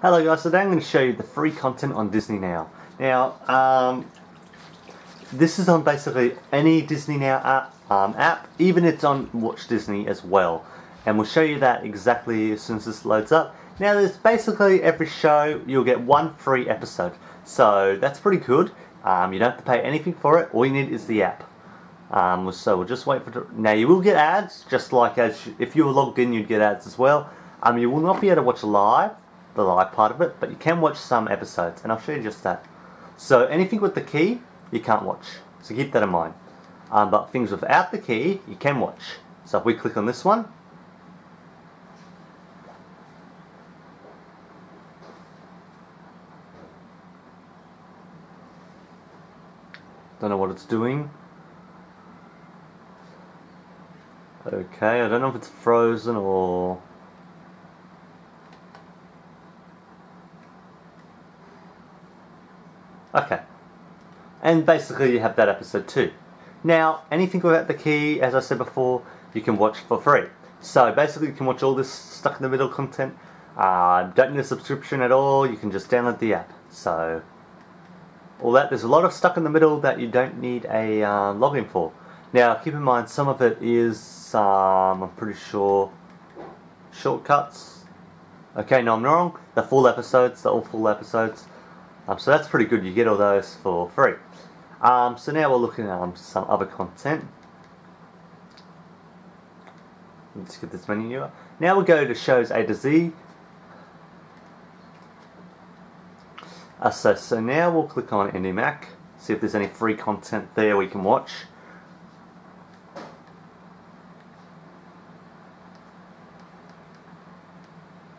Hello guys, today I'm going to show you the free content on Disney Now. Now, um, this is on basically any Disney Now app, um, app, even it's on Watch Disney as well. And we'll show you that exactly as soon as this loads up. Now there's basically every show, you'll get one free episode. So that's pretty good. Um, you don't have to pay anything for it, all you need is the app. Um, so we'll just wait for now you will get ads just like as if you were logged in you'd get ads as well um, you will not be able to watch live the live part of it, but you can watch some episodes, and I'll show you just that. So anything with the key, you can't watch. So keep that in mind. Um, but things without the key, you can watch. So if we click on this one, don't know what it's doing. Okay, I don't know if it's frozen or Okay. And basically you have that episode too. Now, anything without the key, as I said before, you can watch for free. So basically you can watch all this stuck in the middle content. Uh, don't need a subscription at all, you can just download the app. So, all that, there's a lot of stuck in the middle that you don't need a uh, login for. Now, keep in mind, some of it is, um, I'm pretty sure, shortcuts. Okay, no, I'm wrong. The full episodes, the all full episodes. Um, so that's pretty good, you get all those for free. Um, so now we're looking at um, some other content. Let's get this menu. Now we'll go to shows A to Z. Uh, so, so now we'll click on Andi Mack, see if there's any free content there we can watch.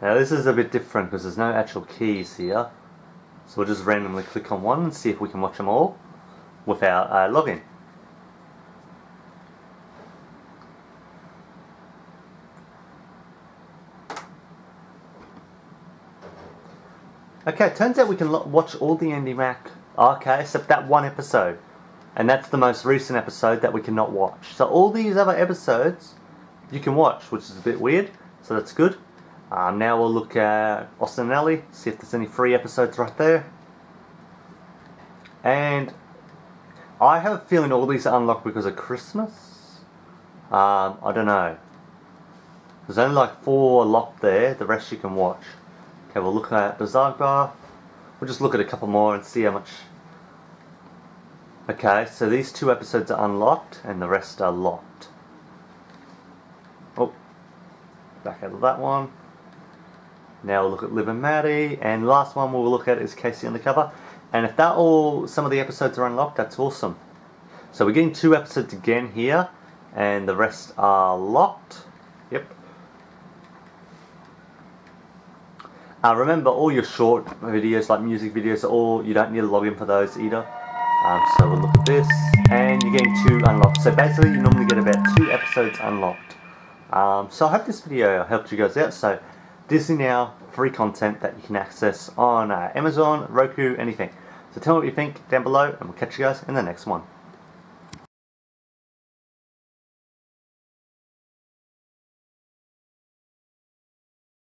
Now this is a bit different because there's no actual keys here. So we'll just randomly click on one and see if we can watch them all without uh, login. Okay, turns out we can watch all the Andi Mack. Okay, except that one episode. And that's the most recent episode that we cannot watch. So all these other episodes you can watch, which is a bit weird. So that's good. Now we'll look at Austin Ally, see if there's any free episodes right there. And I have a feeling all these are unlocked because of Christmas. Um, I don't know. There's only like four locked there, the rest you can watch. Okay, we'll look at Bizaardvark. We'll just look at a couple more and see how much. Okay, so these two episodes are unlocked and the rest are locked. Oh, back out of that one. Now we'll look at Liv and Maddie, and last one we'll look at is K.C. Undercover. And if that all, some of the episodes are unlocked, that's awesome. So we're getting two episodes again here, and the rest are locked. Yep. Uh, remember, all your short videos, like music videos, all you don't need to log in for those either. Um, so we'll look at this, and you're getting two unlocked. So basically, you normally get about two episodes unlocked. Um, so I hope this video helped you guys out. So Disney Now, free content that you can access on uh, Amazon, Roku, anything. So tell me what you think down below and we'll catch you guys in the next one.